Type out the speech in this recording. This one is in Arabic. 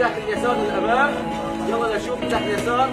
تحت اليسار للأمام. يلا نشوف تحت اليسار.